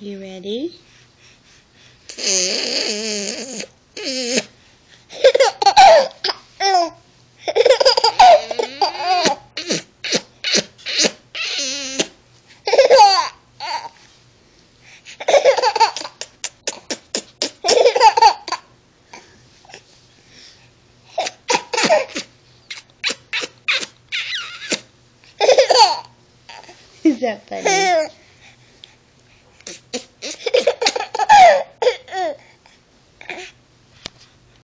You ready? Is that funny?